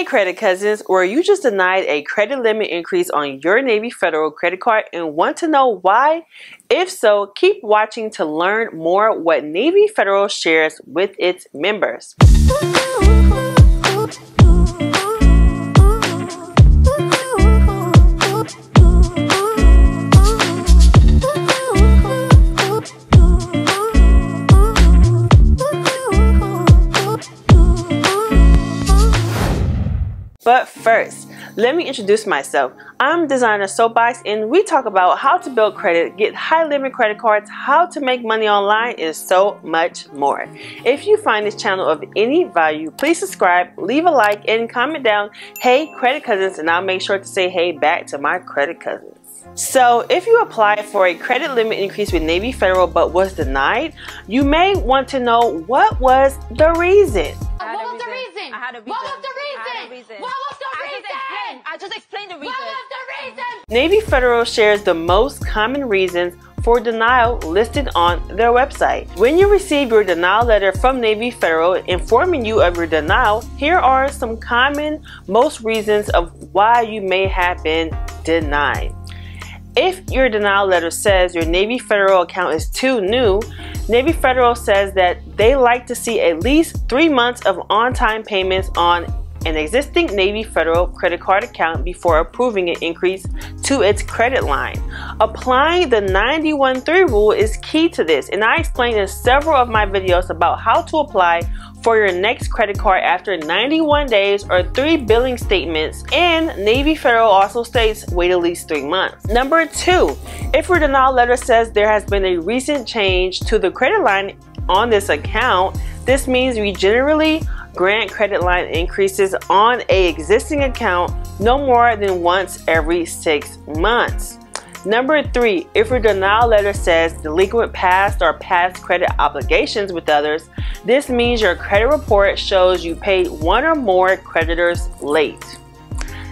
Hey credit cousins, were you just denied a credit limit increase on your Navy Federal credit card and want to know why? If so, keep watching to learn more what Navy Federal shares with its members. But first, let me introduce myself. I'm designer Soapbox and we talk about how to build credit, get high limit credit cards, how to make money online, and so much more. If you find this channel of any value, please subscribe, leave a like, and comment down, hey credit cousins, and I'll make sure to say hey back to my credit cousins. So if you apply for a credit limit increase with Navy Federal but was denied, you may want to know what was the reason. What was the reason? The I reason? reason. What was the I reason? just explained. I just explained the reason. What was the reason? Navy Federal shares the most common reasons for denial listed on their website. When you receive your denial letter from Navy Federal informing you of your denial, here are some common most reasons of why you may have been denied. If your denial letter says your Navy Federal account is too new, Navy Federal says that they like to see at least three months of on-time payments on an existing Navy Federal credit card account before approving an increase to its credit line. Applying the 91-3 rule is key to this, and I explained in several of my videos about how to apply for your next credit card after 91 days or three billing statements. And Navy Federal also states wait at least three months. Number two, if your denial letter says there has been a recent change to the credit line on this account, this means we generally grant credit line increases on a existing account no more than once every six months. Number three, if your denial letter says delinquent past or past credit obligations with others, this means your credit report shows you paid one or more creditors late.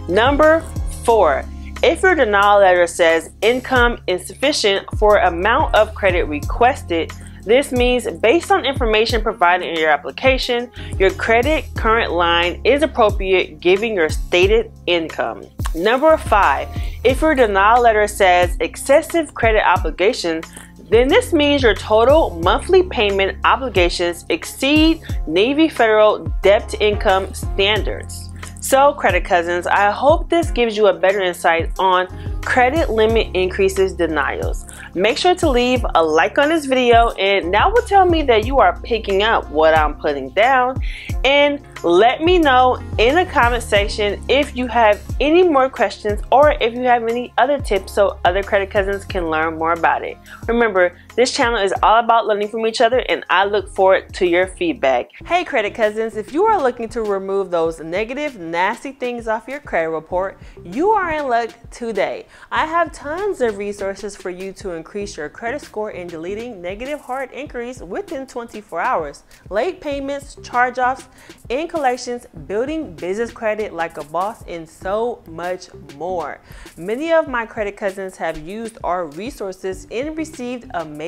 Number four, if your denial letter says income insufficient for amount of credit requested, this means based on information provided in your application, your credit current line is appropriate given your stated income. Number five, if your denial letter says excessive credit obligations, then this means your total monthly payment obligations exceed Navy Federal debt income standards. So, credit cousins, I hope this gives you a better insight on credit limit increases denials. Make sure to leave a like on this video and that will tell me that you are picking up what I'm putting down and let me know in the comment section if you have any more questions or if you have any other tips so other credit cousins can learn more about it. Remember, this channel is all about learning from each other and I look forward to your feedback. Hey credit cousins, if you are looking to remove those negative, nasty things off your credit report, you are in luck today. I have tons of resources for you to increase your credit score in deleting negative hard inquiries within 24 hours, late payments, charge-offs, in collections, building business credit like a boss, and so much more. Many of my credit cousins have used our resources and received amazing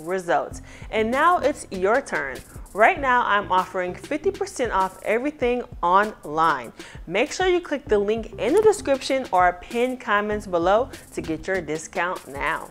results. And now it's your turn. Right now, I'm offering 50% off everything online. Make sure you click the link in the description or pinned comments below to get your discount now.